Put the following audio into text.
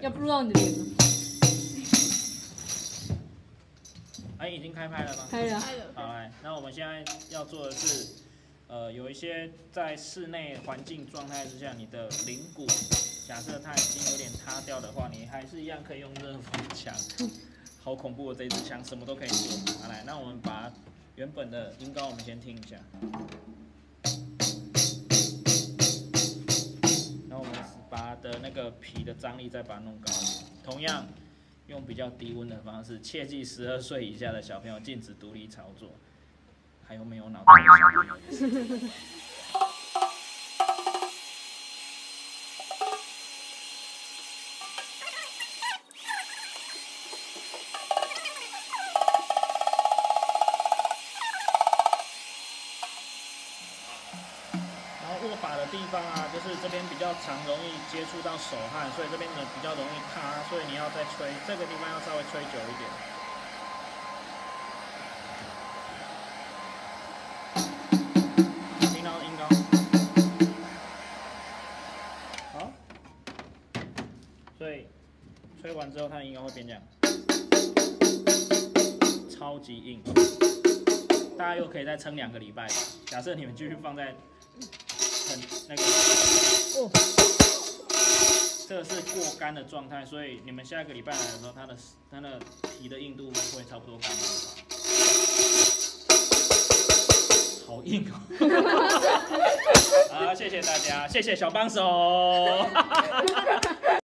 要不到你的脸吗？哎，已经开拍了吗？开了。开了。好来，那我们现在要做的是，呃，有一些在室内环境状态之下，你的灵骨，假设它已经有点塌掉的话，你还是一样可以用热风枪。好恐怖的这支枪，什么都可以做。好来，那我们把原本的音高我们先听一下。个皮的张力再把它弄高一点，同样用比较低温的方式，切记十二岁以下的小朋友禁止独立操作，还有没有脑袋 的小朋友也是。然后握把的地方啊，就是这边比较常容易接触到手汗，所以这边呢比较容易塌，所以你要再吹这个地方要稍微吹久一点。听到音高，好，所以吹完之后它的音高会变这样，超级硬，大家又可以再撑两个礼拜。假设你们继续放在。那个，这个是过干的状态，所以你们下一个礼拜来的时候，它的它的皮的硬度会差不多干好硬哦！好，谢谢大家，谢谢小帮手。